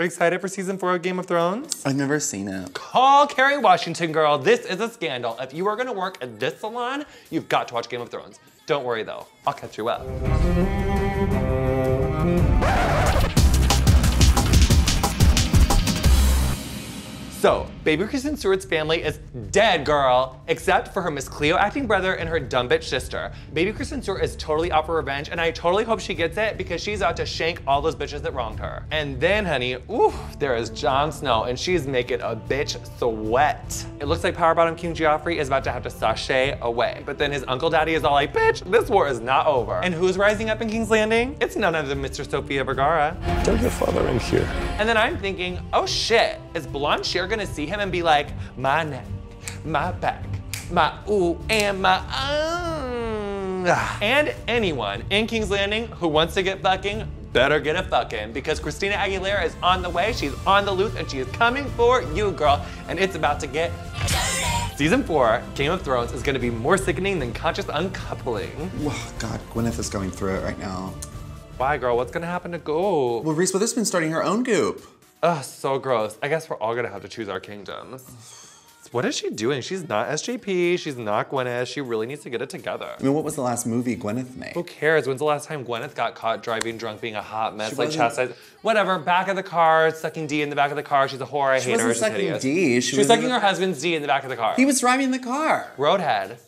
Are you excited for season four of Game of Thrones? I've never seen it. Call Kerry Washington, girl. This is a scandal. If you are gonna work at this salon, you've got to watch Game of Thrones. Don't worry though, I'll catch you up. So, baby Kristen Stewart's family is dead, girl, except for her Miss Cleo acting brother and her dumb bitch sister. Baby Kristen Stewart is totally out for revenge, and I totally hope she gets it because she's out to shank all those bitches that wronged her. And then, honey, ooh, there is Jon Snow, and she's making a bitch sweat. It looks like Power Bottom King Joffrey is about to have to sashay away. But then his uncle daddy is all like, bitch, this war is not over. And who's rising up in King's Landing? It's none other than Mr. Sofia Vergara. Tell your father I'm here. And then I'm thinking, oh shit, is Blonde Cher gonna see him and be like, my neck, my back, my ooh, and my um. And anyone in King's Landing who wants to get fucking better get a fucking because Christina Aguilera is on the way, she's on the loose, and she is coming for you, girl. And it's about to get Season 4, Game of Thrones, is gonna be more sickening than conscious uncoupling. Oh, God, Gwyneth is going through it right now. Why, girl? What's gonna happen to Goop? Well, Reese Witherspoon's starting her own goop. Ugh, so gross. I guess we're all gonna have to choose our kingdoms. What is she doing? She's not SJP, she's not Gwyneth. She really needs to get it together. I mean, what was the last movie Gwyneth made? Who cares? When's the last time Gwyneth got caught driving drunk, being a hot mess, She like chastised? Whatever, back of the car, sucking D in the back of the car. She's a whore, I She hate her. She's sucking hideous. D, she She was was sucking her husband's D in the back of the car. He was driving the car. Roadhead.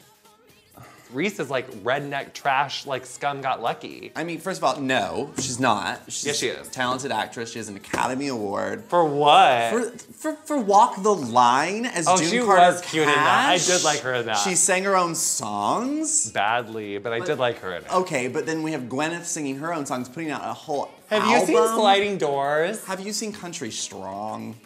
Reese is like redneck trash, like scum got lucky. I mean, first of all, no, she's not. She's Yes, she is. a talented actress. She has an Academy Award. For what? For, for, for Walk the Line as Oh, June she Carter was cute in that. I did like her in that. She sang her own songs. Badly, but I did like her in it. Okay, but then we have Gwyneth singing her own songs, putting out a whole Have you seen. Sliding Doors? Have you seen Country Strong?